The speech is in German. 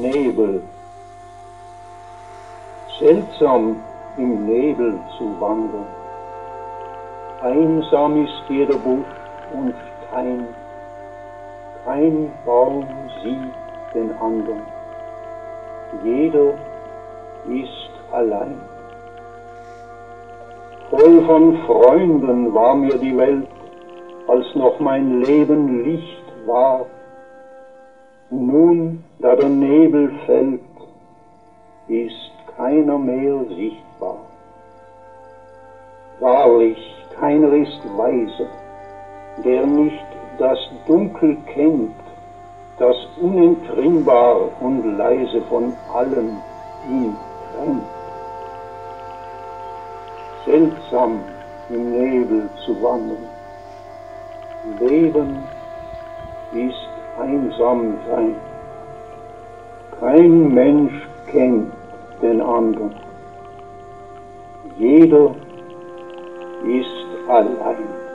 Nebel. Seltsam im Nebel zu wandern. Einsam ist jeder Busch und Stein. Kein Baum sieht den anderen. Jeder ist allein. Voll von Freunden war mir die Welt, als noch mein Leben Licht war. Nun da der Nebel fällt, ist keiner mehr sichtbar. Wahrlich, keiner ist weiser, der nicht das Dunkel kennt, das unentrinnbar und leise von allen ihn trennt. Seltsam im Nebel zu wandern, Leben ist einsam sein. Kein Mensch kennt den anderen. Jeder ist allein.